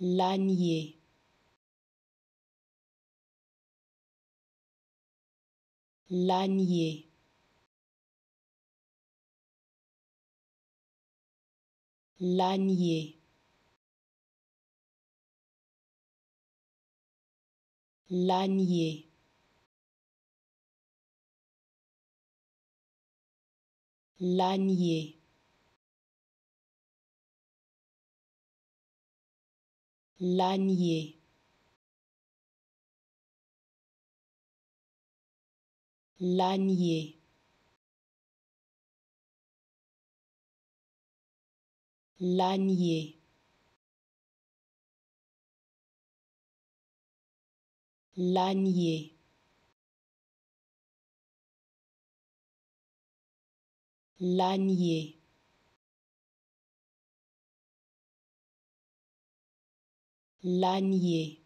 Lagnier Lagnier Lagnier Lagnier Lagnier lanier lanier lanier lanier lanier lanier